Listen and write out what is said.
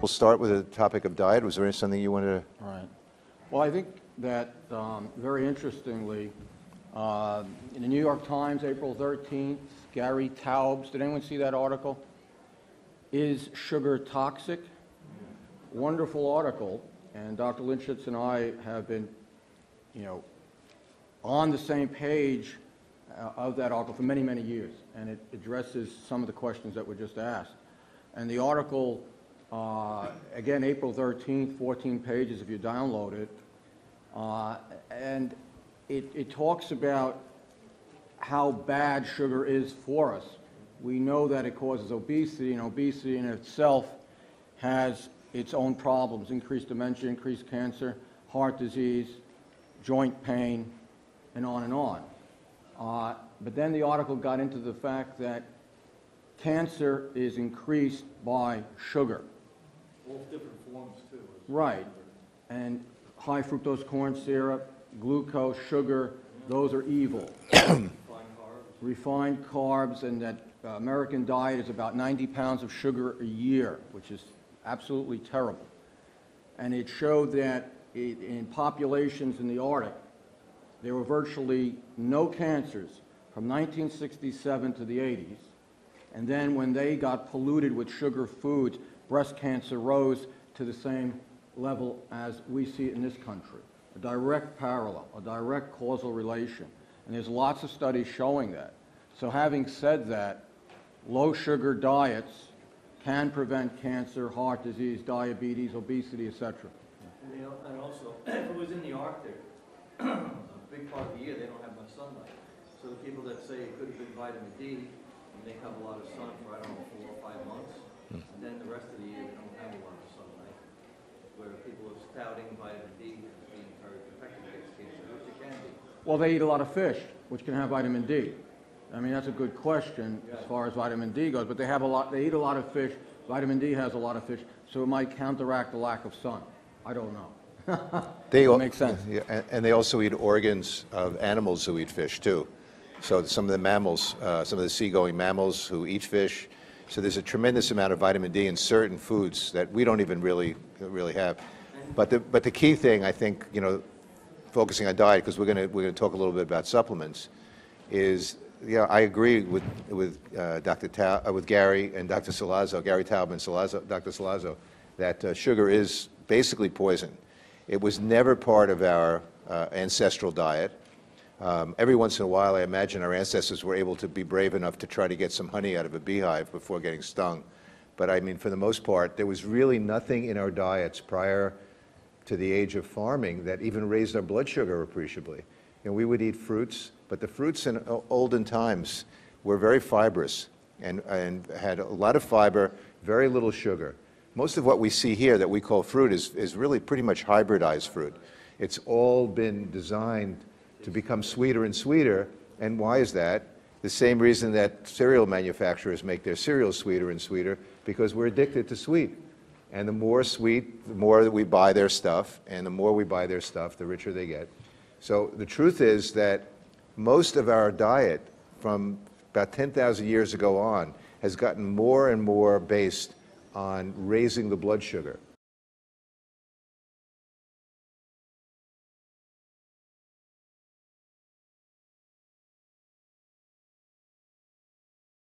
We'll start with the topic of diet. Was there something you wanted to? Right. Well, I think that um, very interestingly, uh, in the New York Times, April 13th, Gary Taubes, did anyone see that article? Is sugar toxic? Wonderful article, and Dr. Linchitz and I have been, you know, on the same page uh, of that article for many, many years, and it addresses some of the questions that were just asked. And the article, uh, again, April 13th, 14 pages if you download it, uh, and it, it talks about how bad sugar is for us. We know that it causes obesity, and obesity in itself has its own problems, increased dementia, increased cancer, heart disease, joint pain, and on and on. Uh, but then the article got into the fact that cancer is increased by sugar. All different forms too. Right. And high fructose corn syrup, glucose, sugar, those are evil. Refined carbs. Refined carbs, and that uh, American diet is about 90 pounds of sugar a year, which is absolutely terrible. And it showed that it, in populations in the Arctic, there were virtually no cancers from 1967 to the 80s. And then when they got polluted with sugar foods, breast cancer rose to the same level as we see in this country. A direct parallel, a direct causal relation. And there's lots of studies showing that. So having said that, low sugar diets can prevent cancer, heart disease, diabetes, obesity, etc. And, and also, if it was in the Arctic, a big part of the year, they don't have much sunlight. So the people that say it could have been vitamin D, and they have a lot of sun for, I don't know, four or five months, and then the rest of the year, they don't have a lot of sunlight. Where people are touting vitamin D as being very effective against cancer, which it can be. Well, they eat a lot of fish, which can have vitamin D. I mean, that's a good question as far as vitamin D goes, but they have a lot, they eat a lot of fish. Vitamin D has a lot of fish, so it might counteract the lack of sun. I don't know. They al- Makes sense. Yeah, and, and they also eat organs of animals who eat fish too. So some of the mammals, uh, some of the seagoing mammals who eat fish. So there's a tremendous amount of vitamin D in certain foods that we don't even really really have. But the but the key thing I think you know, focusing on diet because we're going to we're going to talk a little bit about supplements, is yeah I agree with with uh, Dr. Ta- uh, with Gary and Dr. Salazzo, Gary Taub and Salazzo, Dr. Salazzo, that uh, sugar is basically poison. It was never part of our uh, ancestral diet. Um, every once in a while, I imagine our ancestors were able to be brave enough to try to get some honey out of a beehive before getting stung. But I mean, for the most part, there was really nothing in our diets prior to the age of farming that even raised our blood sugar appreciably. You know, we would eat fruits, but the fruits in olden times were very fibrous and, and had a lot of fiber, very little sugar. Most of what we see here that we call fruit is, is really pretty much hybridized fruit. It's all been designed to become sweeter and sweeter. And why is that? The same reason that cereal manufacturers make their cereals sweeter and sweeter, because we're addicted to sweet. And the more sweet, the more that we buy their stuff, and the more we buy their stuff, the richer they get. So the truth is that most of our diet from about 10,000 years ago on has gotten more and more based on raising the blood sugar.